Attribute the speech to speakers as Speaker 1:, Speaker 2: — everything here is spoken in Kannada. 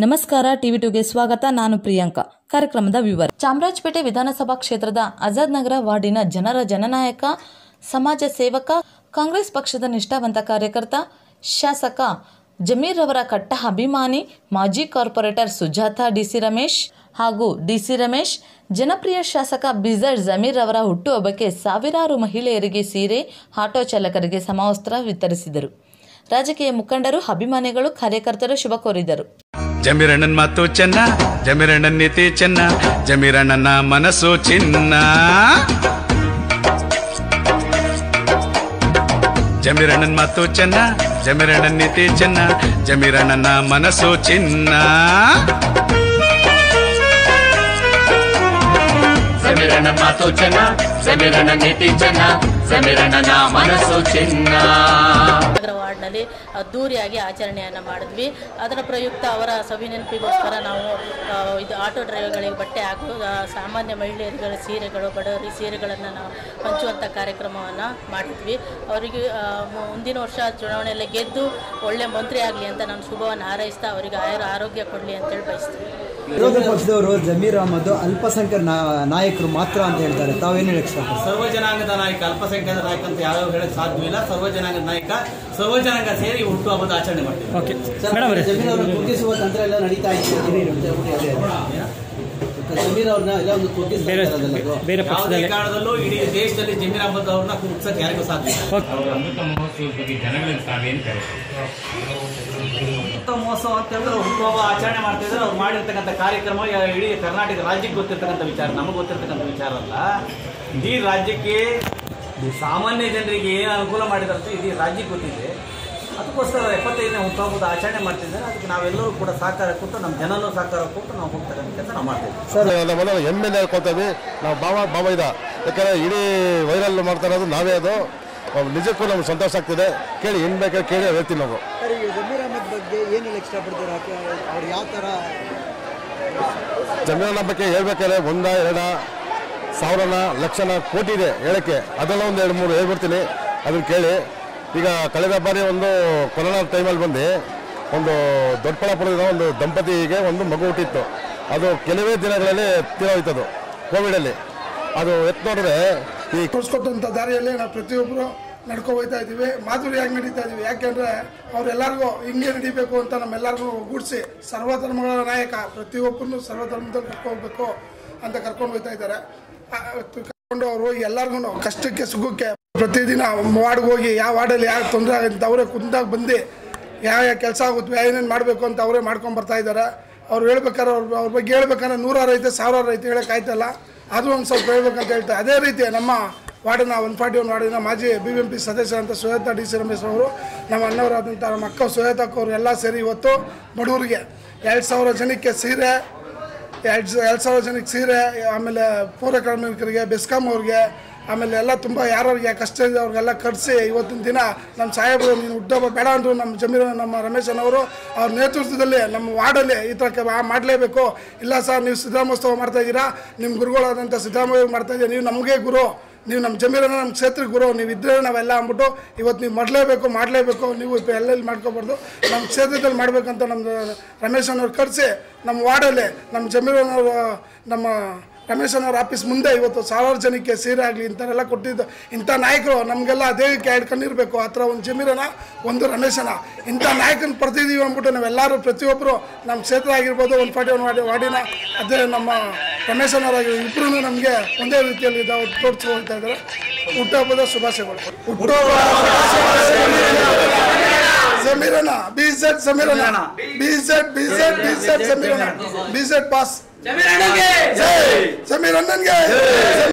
Speaker 1: ನಮಸ್ಕಾರ, ಟಿವಿ ಟುಗೆ ಸ್ವಾಗತ. ನಾನು ಪ್ರಿಯಾಂಕಾ. ಕಾರ್ಯಕ್ರಮದ ವಿವರ. ಚಾಮರಾಜಪೇಟೆ ವಿಧಾನಸಭಾ ಕ್ಷೇತ್ರದ ಆಜಾದ್ ನಗರ ವಾರ್ಡಿನ ಜನರ ಜನನಾಯಕ, ಸಮಾಜ ಸೇವಕ, ಕಾಂಗ್ರೆಸ್ ಪಕ್ಷದ ನಿಷ್ಠಾವಂತ ಕಾರ್ಯಕರ್ತ, ಶಾಸಕ ಜಮೀರ್ ಅವರ ಕಟ್ಟ ಅಭಿಮಾನಿ, ಮಾಜಿ ಕಾರ್ಪೊರೇಟರ್ ಸುಜಾತ ಡಿಸಿ ರಮೇಶ್ ಹಾಗೂ ಡಿಸಿ ರಮೇಶ್, ಜನಪ್ರಿಯ ಶಾಸಕ ಬಿಜರ್ ಜಮೀರ್ ಅವರ ಹುಟ್ಟುಹಬ್ಬಕ್ಕೆ ಸಾವಿರಾರು ಮಹಿಳೆಯರಿಗೆ ಸೀರೆ, ಆಟೋ ಚಾಲಕರಿಗೆ ಸಮವಸ್ತ್ರ ವಿತರಿಸಿದರು. ರಾಜಕೀಯ ಮುಖಂಡರು, ಅಭಿಮಾನಿಗಳು, ಕಾರ್ಯಕರ್ತರು ಶುಭ ಕೋರಿದರು.
Speaker 2: జమిరణన్ మాతో చెన్న జమిరణన్ నితే చెన్న జమిరణన్న మనసు చిన్న. జమిరణన్ మాతో చెన్న జమిరణన్ నితే చెన్న జమిరణన్న మనసు
Speaker 3: చిన్న. మాతో చెన్న జమిరణ నితి చెన్న జమిరణ నా మనసు
Speaker 4: చిన్న. ವಾರ್ಡ್ನಲ್ಲಿ ಅದ್ದೂರಿಯಾಗಿ ಆಚರಣೆಯನ್ನು ಮಾಡಿದ್ವಿ. ಅದರ ಪ್ರಯುಕ್ತ ಅವರ ಸವಿನೆನಪಿಗೋಸ್ಕರ ನಾವು ಇದು ಆಟೋ ಡ್ರೈವರ್ಗಳಿಗೆ ಬಟ್ಟೆ ಹಾಗೂ ಸಾಮಾನ್ಯ ಮಹಿಳೆಯರುಗಳ ಸೀರೆಗಳು ಬಡವರಿ ಸೀರೆಗಳನ್ನು ನಾವು ಹಂಚುವಂಥ ಕಾರ್ಯಕ್ರಮವನ್ನು ಮಾಡಿದ್ವಿ. ಅವರಿಗೆ ಮುಂದಿನ ವರ್ಷ ಚುನಾವಣೆಯಲ್ಲಿ ಗೆದ್ದು ಒಳ್ಳೆ ಮಂತ್ರಿ ಆಗಲಿ ಅಂತ ನಾನು ಶುಭವನ್ನು ಹಾರೈಸ್ತಾ ಅವರಿಗೆ ಆಯುರ ಆರೋಗ್ಯ ಕೊಡಲಿ ಅಂತೇಳಿ ಬಯಸ್ತೀನಿ.
Speaker 5: ವಿರೋಧ ಪಕ್ಷದವರು ಜಮೀರ್ ಅಹಮದ್ ಅಲ್ಪಸಂಖ್ಯಾತ ನಾಯಕರು ಮಾತ್ರ ಅಂತ ಹೇಳ್ತಾರೆ. ತಾವೇನು ಹೇಳಕ್
Speaker 6: ಸರ್ವ ಜನಾಂಗದ ನಾಯಕ ಅಲ್ಪಸಂಖ್ಯಾತ ನಾಯಕ ಅಂತ ಯಾವ್ಯಾವ ಹೇಳಕ್ ಸಾಧ್ಯವಿಲ್ಲ. ಸರ್ವ ಜನಾಂಗದ ನಾಯಕ ಸರ್ವ ಜನಾಂಗ ಸೇರಿ ಹುಟ್ಟು ಹಬ್ಬದ ಆಚರಣೆ ಮಾಡ್ತೀವಿ.
Speaker 5: ಜಮೀರ್ ಅವರು ಕುಗ್ಗಿಸುವ ತಂತ್ರ ಎಲ್ಲ ನಡೀತಾ ಇದೆ ಅಂತ ಹೇಳ್ಬಿಟ್ಟು ಅದೇ ಅದೇ. ಜಮೀರ್ ಅವ್ರನ್ನ ಎಲ್ಲ ಒಂದು
Speaker 6: ಬೇರೆ ಕಾರಣದಲ್ಲೂ ಇಡೀ ದೇಶದಲ್ಲಿ ಜಮೀರ್ ಅಹಮದ್ ಅವ್ರನ್ನ ಕುಗ್ಸಕ್ ಯಾರಿಗೂ ಸಾಧ್ಯ ಇಲ್ಲ.
Speaker 3: ಅಮೃತ ಮಹೋತ್ಸವದ ಬಗ್ಗೆ ಜನಗಳಿಗೆ
Speaker 6: ಅಮೃತ ಮಹೋತ್ಸವ ಅಂತ ಹೇಳಿದ್ರೆ ಹುಟ್ಟುಹಬ್ಬ ಆಚರಣೆ ಮಾಡ್ತಾ ಇದ್ರೆ ಅವ್ರು ಮಾಡಿರ್ತಕ್ಕಂಥ ಕಾರ್ಯಕ್ರಮ ಇಡೀ ಕರ್ನಾಟಕ ರಾಜ್ಯಕ್ಕೆ ಗೊತ್ತಿರ್ತಕ್ಕಂಥ ವಿಚಾರ ನಮಗೆ ಗೊತ್ತಿರ್ತಕ್ಕಂಥ ವಿಚಾರ ಅಲ್ಲ. ಇಡೀ ರಾಜ್ಯಕ್ಕೆ ಸಾಮಾನ್ಯ ಜನರಿಗೆ ಏನು ಅನುಕೂಲ ಮಾಡಿದಂತೆ ಅಂತ ಇಡೀ ರಾಜ್ಯಕ್ಕೆ ಗೊತ್ತಿದೆ. ಅದಕ್ಕೋಸ್ಕರ ಎಪ್ಪತ್ತೈದನೇ ಹುಟ್ಟುಹಬ್ಬದ ಆಚರಣೆ ಮಾಡ್ತಿದ್ದಾರೆ. ಅದಕ್ಕೆ ನಾವೆಲ್ಲರೂ ಕೂಡ ಸಹಕಾರ ಕೊಟ್ಟು ನಮ್ಮ ಜನನೂ ಸಹಕಾರ ಕೊಟ್ಟು ನಾವು ಹೋಗ್ತಾರೆ ಅಂತ ನಾವು ಮಾಡ್ತೀವಿ.
Speaker 7: ಸರ್ ನಮ್ಮೆಲ್ಲ ಹೆಮ್ಮೆಲೆ ಹೇಳ್ಕೊತೀವಿ ನಾವು ಭಾವ ಭಾವ ಇದ. ಯಾಕಂದರೆ ಇಡೀ ವೈರಲ್ ಮಾಡ್ತಾ ಇರೋದು ನಾವೇ ಅದು. ನಿಜಕ್ಕೂ ನಮ್ಗೆ ಸಂತೋಷ ಆಗ್ತಿದೆ. ಕೇಳಿ ಏನು ಬೇಕಾದ್ರೆ ಕೇಳಿ ಹೇಳ್ತೀನಿ ನಾವು.
Speaker 5: ಸರ್ ಈಗ ಜಮೀರ್ ಅಹಮದ್ ಬಗ್ಗೆ ಏನು ಹೇಳಕ್ ಇಷ್ಟಪಡ್ತೀರಾ? ಅವ್ರು ಯಾವ ಥರ
Speaker 7: ಜಮೀನಿನ ಬಗ್ಗೆ ಹೇಳ್ಬೇಕಾದ್ರೆ ಒಂದ ಎರಡ ಸಾವಿರನ ಲಕ್ಷನ ಕೋಟಿ ಇದೆ ಹೇಳಕ್ಕೆ. ಅದೆಲ್ಲ ಒಂದು ಎರಡು ಮೂರು ಹೇಳ್ಬಿಡ್ತೀನಿ. ಅದನ್ನು ಕೇಳಿ. ಈಗ ಕಳೆದ ಬಾರಿ ಒಂದು ಕೊರೋನಾ ಟೈಮಲ್ಲಿ ಬಂದು ಒಂದು ದೊಡ್ಡಬಳ್ಳಾಪುರದ ಒಂದು ದಂಪತಿಗೆ ಒಂದು ಮಗು ಹುಟ್ಟಿತ್ತು. ಅದು ಕೆಲವೇ ದಿನಗಳಲ್ಲಿ ತೀರೋಯ್ತದು ಕೋವಿಡಲ್ಲಿ ಅದು ಎತ್ತು ನೋಡಿದ್ರೆ ಈ
Speaker 8: ತೋರಿಸ್ಕೊಟ್ಟಂಥ ದಾರಿಯಲ್ಲಿ ನಾವು ಪ್ರತಿಯೊಬ್ಬರು ನಡ್ಕೊ ಹೋಗ್ತಾ ಇದ್ದೀವಿ ಮಾಧುರಿಯಾಗಿ ನಡೀತಾ ಇದ್ದೀವಿ? ಯಾಕೆಂದರೆ ಅವರೆಲ್ಲರಿಗೂ ಹಿಂಗೆ ನಡಿಬೇಕು ಅಂತ ನಮ್ಮೆಲ್ಲರಿಗೂ ಒಗ್ಗೂಡಿಸಿ ಸರ್ವಧರ್ಮಗಳ ನಾಯಕ, ಪ್ರತಿಯೊಬ್ಬರನ್ನು ಸರ್ವಧರ್ಮದಲ್ಲಿ ಕರ್ಕೊಂಡು ಹೋಗ್ಬೇಕು ಅಂತ ಕರ್ಕೊಂಡು ಹೋಗ್ತಾ ಇದ್ದಾರೆ. ಕರ್ಕೊಂಡು ಅವರು ಎಲ್ಲರಿಗೂ ಕಷ್ಟಕ್ಕೆ ಸುಖಕ್ಕೆ ಪ್ರತಿದಿನ ವಾರ್ಡ್ಗೆ ಹೋಗಿ ಯಾವ ವಾರ್ಡಲ್ಲಿ ಯಾರು ತೊಂದರೆ ಆಗುತ್ತೆ ಅವರೇ ಕುಂತಾಗ ಬಂದು ಯಾವ ಯಾವ ಕೆಲಸ ಆಗುತ್ತೆ ಏನೇನು ಮಾಡಬೇಕು ಅಂತ ಅವರೇ ಮಾಡ್ಕೊಂಡು ಬರ್ತಾ ಇದ್ದಾರೆ. ಅವ್ರು ಹೇಳ್ಬೇಕಾದ್ರೆ ಅವ್ರ ಅವ್ರ ಬಗ್ಗೆ ಹೇಳ್ಬೇಕಾದ್ರೆ ನೂರಾರು ಐತೆ, ಸಾವಿರಾರು ಐತೆ ಹೇಳೋಕ್ಕಾಯ್ತಲ್ಲ ಅದು ಒಂದು ಸ್ವಲ್ಪ ಹೇಳ್ಬೇಕಂತ ಹೇಳ್ತಾರೆ. ಅದೇ ರೀತಿ ನಮ್ಮ ವಾರ್ಡನ್ನ ಒನ್ ಫಾರ್ಟಿ ಒನ್ ವಾರ್ಡಿನ ಮಾಜಿ ಬಿ ಎಂ ಪಿ ಸದಸ್ಯರಂತ ಸುಯೇತಾ ಡಿ ಸಿ ರಮೇಶ್ ಅವರು, ನಮ್ಮ ಅಣ್ಣವರಾದಂಥ ನಮ್ಮ ಅಕ್ಕ ಸುಯೇತಕ್ಕ ಅವರು ಎಲ್ಲ ಸೇರಿ ಇವತ್ತು ಬಡವರಿಗೆ ಎರಡು ಸಾವಿರ ಜನಕ್ಕೆ ಸೀರೆ, ಎರಡು ಎರಡು ಸಾವಿರ ಜನಕ್ಕೆ ಸೀರೆ, ಆಮೇಲೆ ಪೌರ ಕಾರ್ಮಿಕರಿಗೆ, ಬೆಸ್ಕಾಂ ಅವ್ರಿಗೆ ಆಮೇಲೆ ಎಲ್ಲ ತುಂಬ ಯಾರ್ಯಾರಿಗೆ ಕಷ್ಟ ಇದೆ ಅವ್ರಿಗೆಲ್ಲ ಕರೆಸಿ ಇವತ್ತಿನ ದಿನ ನಮ್ಮ ಸಾಹೇಬರು, ನೀನು ಹುಟ್ಟೋಬ್ಬ ಬೇಡ ಅಂದರು ನಮ್ಮ ಜಮೀರ, ನಮ್ಮ ರಮೇಶನವರು ಅವ್ರ ನೇತೃತ್ವದಲ್ಲಿ ನಮ್ಮ ವಾರ್ಡಲ್ಲಿ ಈ ಥರ ಮಾಡಲೇಬೇಕು. ಇಲ್ಲ ಸರ್, ನೀವು ಸಿದ್ದರಾಮೋತ್ಸವ ಮಾಡ್ತಾ ಇದ್ದೀರಾ? ನಿಮ್ಮ ಗುರುಗಳಾದಂಥ ಸಿದ್ದರಾಮಯ್ಯ ಮಾಡ್ತಾ ಇದ್ದೀರಾ? ನೀವು ನಮಗೆ ಗುರು. ನೀವು ನಮ್ಮ ಜಮೀರನ್ನ ನಮ್ಮ ಕ್ಷೇತ್ರ ಗುರು. ನೀವು ಇದ್ದರೆ ನಾವೆಲ್ಲ ಅಂದ್ಬಿಟ್ಟು ಇವತ್ತು ನೀವು ಮಾಡಲೇಬೇಕು ಮಾಡಲೇಬೇಕು. ನೀವು ಇಪ್ಪ ಎಲ್ಲೆಲ್ಲಿ ಮಾಡ್ಕೋಬಾರ್ದು? ನಮ್ಮ ಕ್ಷೇತ್ರದಲ್ಲಿ ಮಾಡಬೇಕಂತ ನಮ್ಮ ರಮೇಶನವ್ರು ಕರೆಸಿ ನಮ್ಮ ವಾರ್ಡಲ್ಲಿ ನಮ್ಮ ಜಮೀರನವರು ನಮ್ಮ ರಮೇಶನವ್ರ ಆಫೀಸ್ ಮುಂದೆ ಇವತ್ತು ಸಾವಿರಾರು ಜನಕ್ಕೆ ಸೀರೆ ಆಗಲಿ ಇಂಥವೆಲ್ಲ ಕೊಟ್ಟಿದ್ದು ಇಂಥ ನಾಯಕರು ನಮಗೆಲ್ಲ ದೇಹಕ್ಕೆ ಆಡ್ಕೊಂಡಿರಬೇಕು ಆ ಥರ ಒಂದು ಜಮೀರನ ಒಂದು ರಮೇಶನ. ಇಂಥ ನಾಯಕನ ಪಡೆದಿದ್ದೀವಿ ಅಂದ್ಬಿಟ್ಟು ನಾವೆಲ್ಲರೂ ಪ್ರತಿಯೊಬ್ಬರು ನಮ್ಮ ಕ್ಷೇತ್ರ ಆಗಿರ್ಬೋದು ಒಂದು ಫಾರ್ಟಿ ಒನ್ ವಾಡಿ ವಾರ್ಡಿನ ಅದೇ ನಮ್ಮ ರಮೇಶನವರಾಗಿ ಇಬ್ಬರೂ ನಮಗೆ ಒಂದೇ ರೀತಿಯಲ್ಲಿ ಇದಾವೆ ತೋರಿಸಿ ಹೋಗ್ತಾ ಇದ್ದಾರೆ. ಹುಟ್ಟುಹಬ್ಬದ ಶುಭಾಶಯಗಳು. ಹುಟ್ಟುಹಬ್ಬ ಸಮೀರನ ಬಿ ಸೆಟ್ ಸಮೀರನ B set B set B set ಸಮೀರನ ಬಿ ಸೆಟ್ ಪಾಸ್ जय जय। जय जय।